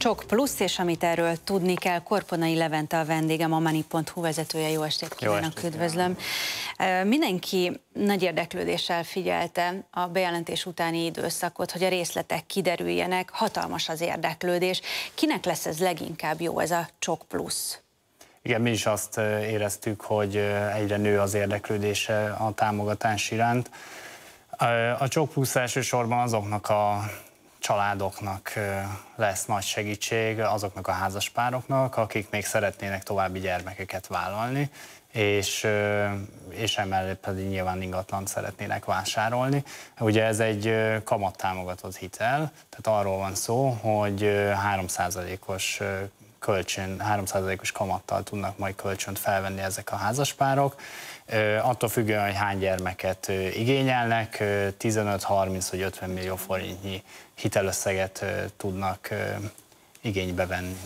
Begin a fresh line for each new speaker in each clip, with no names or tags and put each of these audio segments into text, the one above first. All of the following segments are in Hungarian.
Csok plusz, és amit erről tudni kell, Korponai Levente a vendégem, a Money.hu vezetője. Jó estét kívánok, üdvözlöm. Mindenki nagy érdeklődéssel figyelte a bejelentés utáni időszakot, hogy a részletek kiderüljenek, hatalmas az érdeklődés. Kinek lesz ez leginkább jó, ez a Csok plusz?
Igen, mi is azt éreztük, hogy egyre nő az érdeklődése a támogatás iránt. A Csok plusz elsősorban azoknak a családoknak lesz nagy segítség, azoknak a házaspároknak, akik még szeretnének további gyermekeket vállalni, és, és emellett pedig nyilván ingatlant szeretnének vásárolni. Ugye ez egy kamattámogatott hitel, tehát arról van szó, hogy 3%-os kölcsön, 3%-os kamattal tudnak majd kölcsönt felvenni ezek a házaspárok. Attól függően, hogy hány gyermeket igényelnek, 15-30 vagy 50 millió forintnyi hitelösszeget tudnak igénybe venni.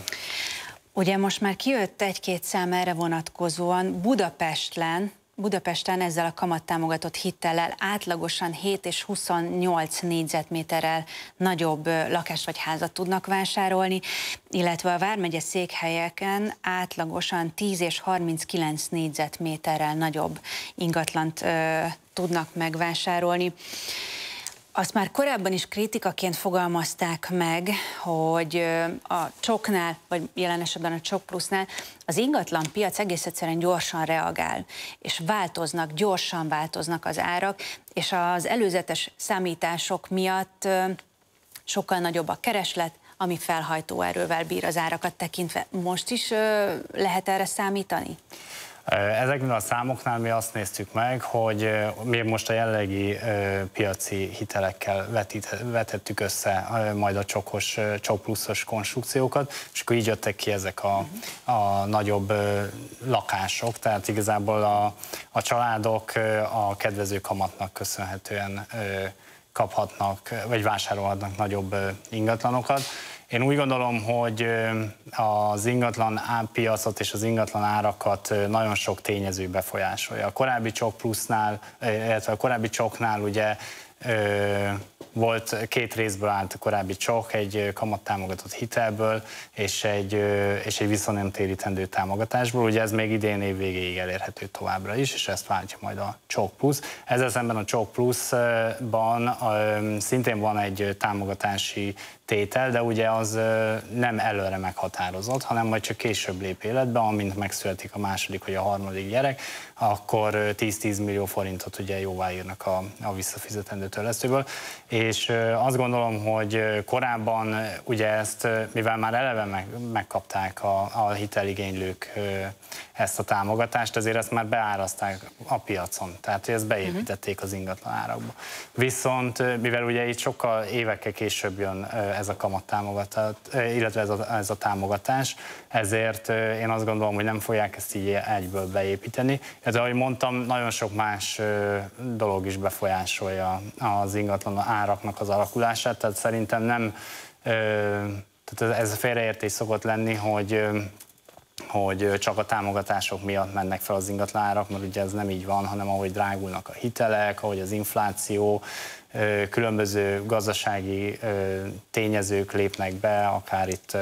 Ugye most már kijött egy-két szám erre vonatkozóan. Budapestlen Budapesten ezzel a kamattámogatott hitellel átlagosan 7 és 28 négyzetméterrel nagyobb lakást vagy házat tudnak vásárolni, illetve a Vármegye székhelyeken átlagosan 10 és 39 négyzetméterrel nagyobb ingatlant ö, tudnak megvásárolni. Azt már korábban is kritikaként fogalmazták meg, hogy a csoknál, vagy jelen esetben a csok plusznál az ingatlan piac egész egyszerűen gyorsan reagál, és változnak, gyorsan változnak az árak, és az előzetes számítások miatt sokkal nagyobb a kereslet, ami felhajtó erővel bír az árakat tekintve. Most is lehet erre számítani?
Ezeknél a számoknál mi azt néztük meg, hogy mi most a jelenlegi piaci hitelekkel vetít, vetettük össze majd a csokos, csok pluszos konstrukciókat, és akkor így jöttek ki ezek a, a nagyobb lakások, tehát igazából a, a családok a kedvező kamatnak köszönhetően kaphatnak, vagy vásárolhatnak nagyobb ingatlanokat. Én úgy gondolom, hogy az ingatlan piacot és az ingatlan árakat nagyon sok tényező befolyásolja. A korábbi csok plusznál, illetve a korábbi csoknál ugye volt két részből állt a korábbi csok, egy kamattámogatott hitelből és egy, és egy visszanemtérítendő támogatásból. Ugye ez még idén év végéig elérhető továbbra is, és ezt váltja majd a csok plusz. Ezzel szemben a csok pluszban szintén van egy támogatási tétel, de ugye az nem előre meghatározott, hanem majd csak később lép életbe, amint megszületik a második vagy a harmadik gyerek, akkor 10-10 millió forintot ugye jóváírnak a, a visszafizetendő törlesztőből. És azt gondolom, hogy korábban ugye ezt, mivel már eleve meg, megkapták a, a hiteligénylők ezt a támogatást, ezért ezt már beárazták a piacon, tehát hogy ezt beépítették az ingatlan árakba. Viszont mivel ugye itt sokkal évekkel később jön ez a kamattámogatás, illetve ez a, ez a támogatás, ezért én azt gondolom, hogy nem fogják ezt így egyből beépíteni. Ez, ahogy mondtam, nagyon sok más dolog is befolyásolja az ingatlan áraknak az alakulását, tehát szerintem nem, tehát ez félreértés szokott lenni, hogy hogy csak a támogatások miatt mennek fel az ingatlanárak, mert ugye ez nem így van, hanem ahogy drágulnak a hitelek, ahogy az infláció, különböző gazdasági tényezők lépnek be, akár itt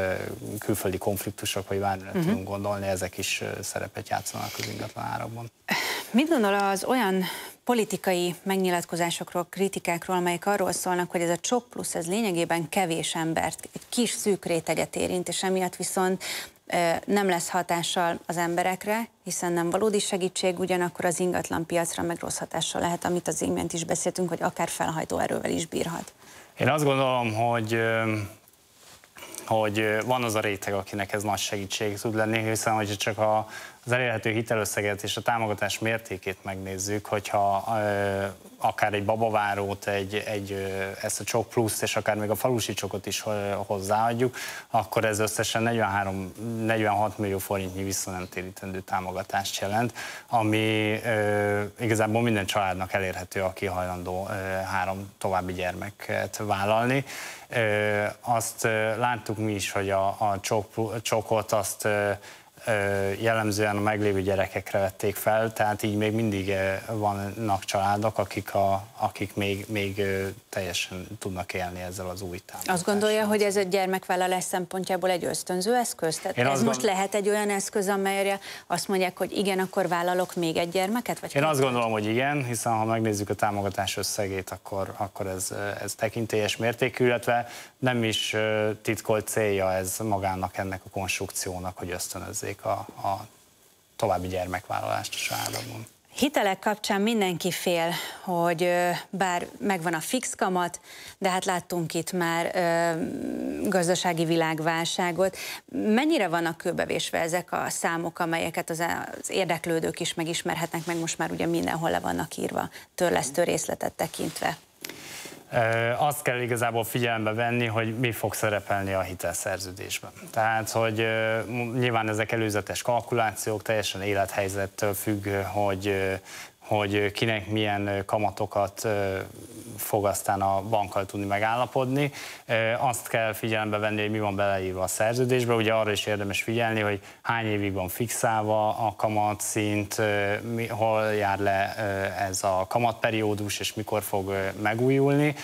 külföldi konfliktusok, vagy bármire uh-huh. tudunk gondolni, ezek is szerepet játszanak az ingatlanárakban.
Mit gondol az olyan politikai megnyilatkozásokról, kritikákról, amelyek arról szólnak, hogy ez a csok plusz, ez lényegében kevés embert, egy kis szűk réteget érint, és emiatt viszont nem lesz hatással az emberekre, hiszen nem valódi segítség, ugyanakkor az ingatlan piacra meg rossz hatással lehet, amit az imént is beszéltünk, hogy akár felhajtó erővel is bírhat.
Én azt gondolom, hogy hogy van az a réteg, akinek ez nagy segítség tud lenni, hiszen hogy csak a, az elérhető hitelösszeget és a támogatás mértékét megnézzük, hogyha ö, akár egy babavárót, egy, egy, ezt a csok plusz, és akár még a falusi csokot is hozzáadjuk, akkor ez összesen 43, 46 millió forintnyi visszanemtérítendő támogatást jelent, ami ö, igazából minden családnak elérhető, aki hajlandó ö, három további gyermeket vállalni. Ö, azt ö, láttuk mi is, hogy a, a csok, csokot azt jellemzően a meglévő gyerekekre vették fel, tehát így még mindig vannak családok, akik, a, akik még, még teljesen tudnak élni ezzel az új támogatással.
Azt gondolja, hogy ez a gyermekvállalás szempontjából egy ösztönző eszköz? Tehát Én ez most gond... lehet egy olyan eszköz, amelyre azt mondják, hogy igen, akkor vállalok még egy gyermeket? Vagy
Én azt gondolom, hogy igen, hiszen ha megnézzük a támogatás összegét, akkor, akkor ez, ez tekintélyes mértékű, illetve nem is titkolt célja ez magának ennek a konstrukciónak, hogy ösztönözzék a, a további gyermekvállalást a családokban.
Hitelek kapcsán mindenki fél, hogy bár megvan a fix kamat, de hát láttunk itt már ö, gazdasági világválságot. Mennyire vannak kőbevésve ezek a számok, amelyeket az, az érdeklődők is megismerhetnek, meg most már ugye mindenhol le vannak írva, törlesztő részletet tekintve?
Azt kell igazából figyelembe venni, hogy mi fog szerepelni a hitelszerződésben. Tehát, hogy nyilván ezek előzetes kalkulációk, teljesen élethelyzettől függ, hogy hogy kinek milyen kamatokat fog aztán a bankkal tudni megállapodni. Azt kell figyelembe venni, hogy mi van beleírva a szerződésbe. Ugye arra is érdemes figyelni, hogy hány évig van fixálva a kamatszint, hol jár le ez a kamatperiódus, és mikor fog megújulni.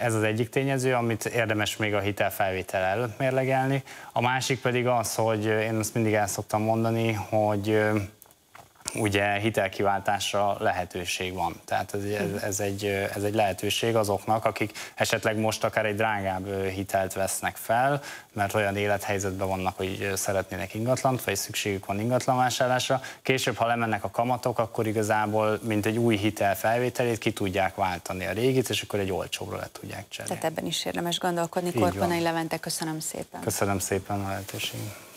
Ez az egyik tényező, amit érdemes még a hitelfelvétel előtt mérlegelni. A másik pedig az, hogy én azt mindig el szoktam mondani, hogy ugye hitelkiváltásra lehetőség van. Tehát ez, ez, ez, egy, ez egy lehetőség azoknak, akik esetleg most akár egy drágább hitelt vesznek fel, mert olyan élethelyzetben vannak, hogy szeretnének ingatlant, vagy szükségük van ingatlanvásárlásra. Később, ha lemennek a kamatok, akkor igazából, mint egy új hitel felvételét, ki tudják váltani a régit, és akkor egy olcsóbra le tudják cserélni.
Tehát ebben is érdemes gondolkodni. Korponai Levente, köszönöm szépen.
Köszönöm szépen a lehetőséget.